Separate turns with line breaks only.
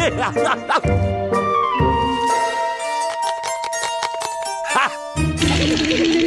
Ha!